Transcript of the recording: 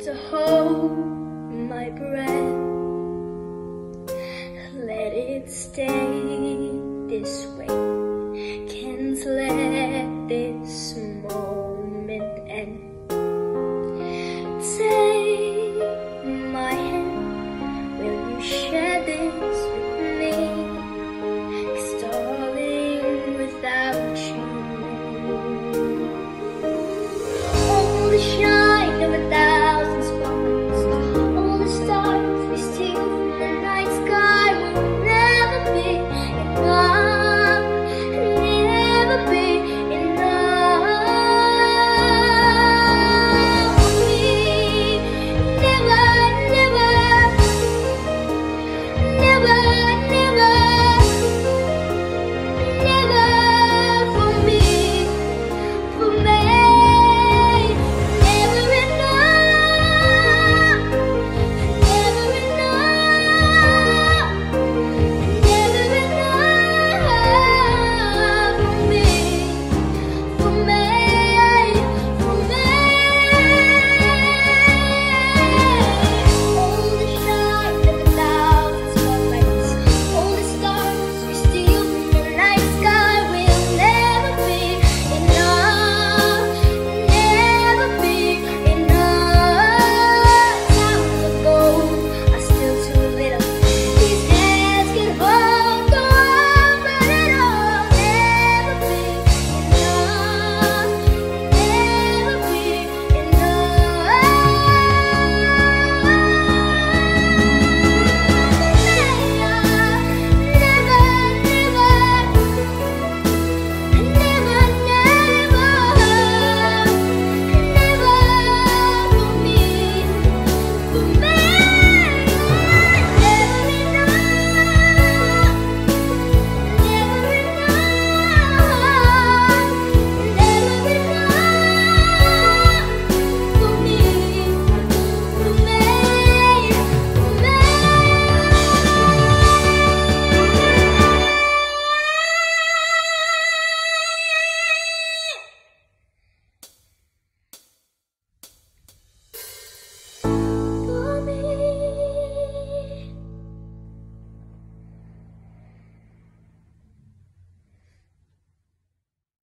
to hold my breath. Let it stay this way. Can't let this moment end. Take